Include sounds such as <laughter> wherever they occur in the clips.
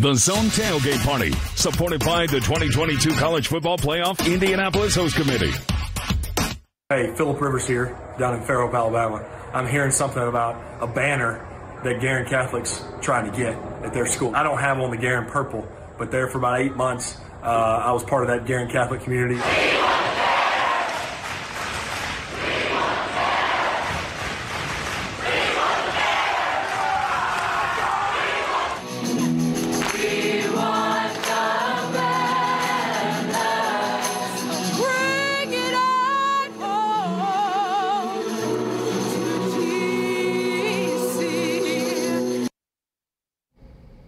The Zone Tailgate Party, supported by the 2022 College Football Playoff Indianapolis Host Committee. Hey, Philip Rivers here, down in Fairhope, Alabama. I'm hearing something about a banner that Guerin Catholic's trying to get at their school. I don't have on the Guerin purple, but there for about eight months, uh, I was part of that Guerin Catholic community.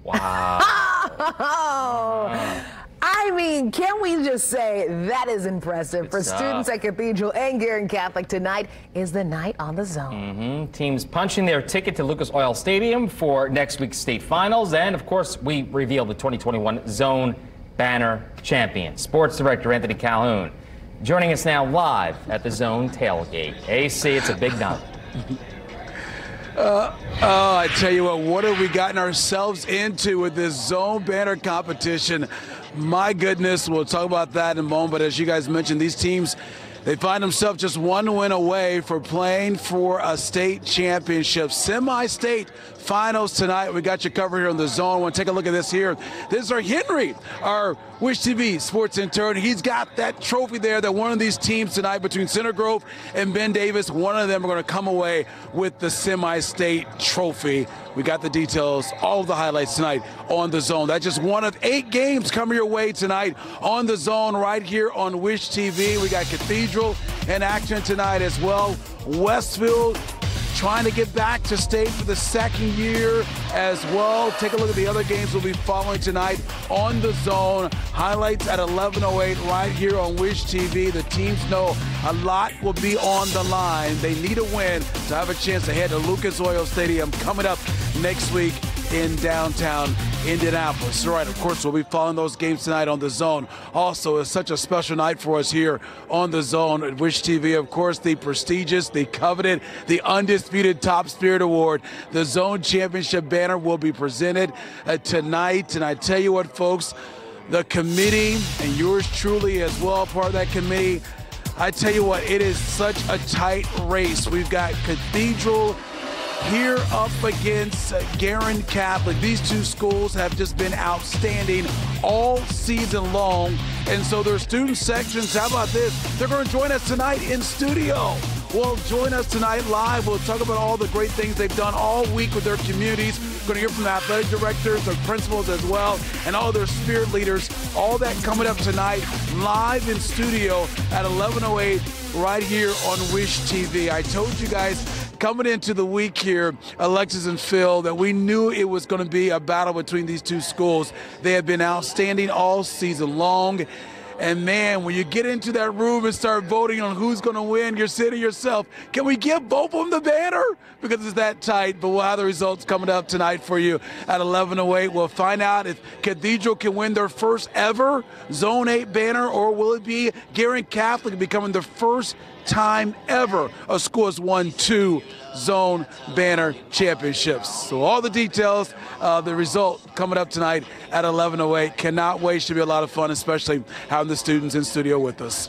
Oh, <laughs> I mean, can we just say that is impressive for students at Cathedral and Guerin Catholic tonight is the night on the zone. Mm-hmm. Teams punching their ticket to Lucas Oil Stadium for next week's state finals. And of course, we reveal the 2021 Zone Banner champion, Sports Director Anthony Calhoun. Joining us now live at the Zone tailgate. AC, it's a big night. <laughs> Uh, oh, I tell you what, what have we gotten ourselves into with this zone banner competition? My goodness, we'll talk about that in a moment. But as you guys mentioned, these teams, they find themselves just one win away for playing for a state championship. Semi state finals tonight. We got you covered here on the zone. Want to take a look at this here. This is our Henry, our Wish TV sports intern. He's got that trophy there that one of these teams tonight between Center Grove and Ben Davis, one of them are going to come away with the semi state trophy. We got the details, all of the highlights tonight on the zone. That's just one of eight games coming your way tonight on the zone right here on Wish TV. We got Cathedral in action tonight as well. Westfield trying to get back to state for the second year as well. Take a look at the other games we'll be following tonight on the zone. Highlights at 11:08 right here on Wish TV. The teams know a lot will be on the line. They need a win to have a chance to head to Lucas Oil Stadium coming up next week in downtown Indianapolis. All right, of course, we'll be following those games tonight on the zone. Also, it's such a special night for us here on the zone at Wish TV. Of course, the prestigious, the coveted, the undisputed Top Spirit Award. The Zone Championship banner will be presented uh, tonight. And I tell you what, folks, the committee, and yours truly as well, part of that committee. I tell you what, it is such a tight race. We've got Cathedral here up against Guerin Catholic. These two schools have just been outstanding all season long. And so their student sections, how about this? They're going to join us tonight in studio. Well, join us tonight live. We'll talk about all the great things they've done all week with their communities. We're going to hear from the athletic directors, their principals as well, and all their spirit leaders. All that coming up tonight live in studio at 1108 right here on Wish TV. I told you guys coming into the week here, Alexis and Phil, that we knew it was going to be a battle between these two schools. They have been outstanding all season long. And man, when you get into that room and start voting on who's going to win, you're saying to yourself, can we give both of them the banner? Because it's that tight. But we'll have the results coming up tonight for you at 11:08. We'll find out if Cathedral can win their first ever Zone 8 banner, or will it be Guerin Catholic becoming the first time ever a school has won two zone banner championships. So all the details, uh, the result coming up tonight at 11:08. Cannot wait. Should be a lot of fun, especially having the students in studio with us.